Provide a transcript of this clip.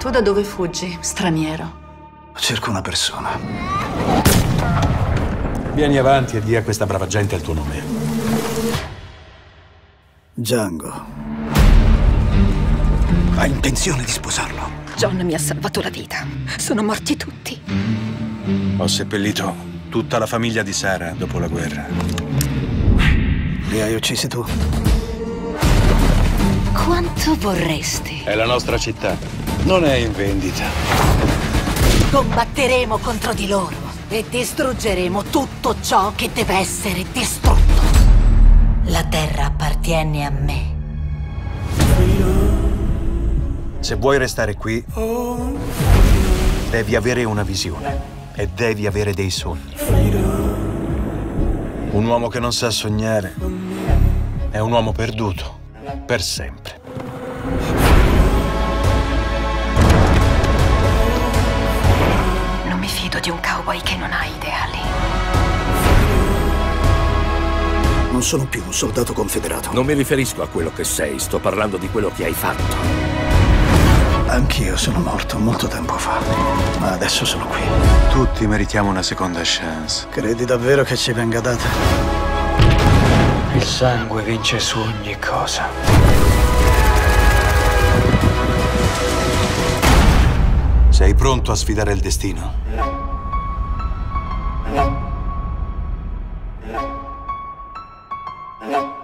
Tu da dove fuggi, straniero? Cerco una persona. Vieni avanti e di a questa brava gente il tuo nome. Django. Ha intenzione di sposarlo? John mi ha salvato la vita. Sono morti tutti. Ho seppellito tutta la famiglia di Sara dopo la guerra. Li hai uccisi tu? Quanto vorresti? È la nostra città. Non è in vendita. Combatteremo contro di loro e distruggeremo tutto ciò che deve essere distrutto. La terra appartiene a me. Se vuoi restare qui, devi avere una visione e devi avere dei sogni. Un uomo che non sa sognare è un uomo perduto per sempre. Di un cowboy che non ha ideali. Non sono più un soldato confederato. Non mi riferisco a quello che sei, sto parlando di quello che hai fatto. Anch'io sono morto molto tempo fa, ma adesso sono qui. Tutti meritiamo una seconda chance. Credi davvero che ci venga data? Il sangue vince su ogni cosa. Sei pronto a sfidare il destino? No. No. No.